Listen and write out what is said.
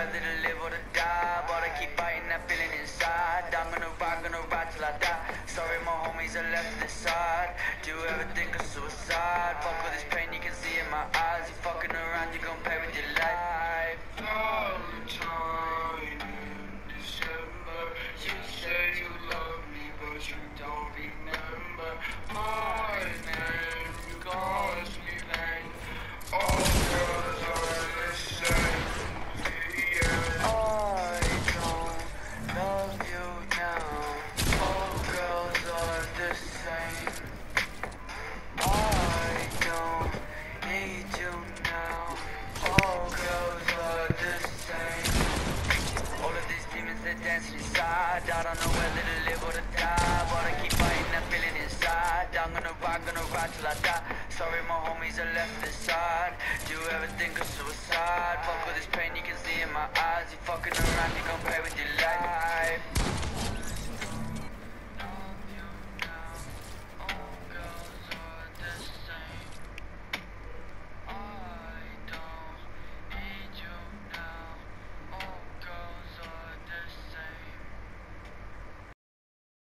whether to live or to die But I keep fighting that feeling inside. I'm gonna ride, gonna ride till I die. Sorry my homies are left this side. Do you ever think of suicide? Fuck all this pain you can see in my eyes. You fucking around, you gon' dancing inside. I don't know whether to live or to die. But I keep fighting that feeling inside. I'm gonna ride, gonna ride till I die. Sorry, my homies are left aside. Do you ever think of suicide? Fuck with this pain you can see in my eyes. You fucking around, you gon' pay with.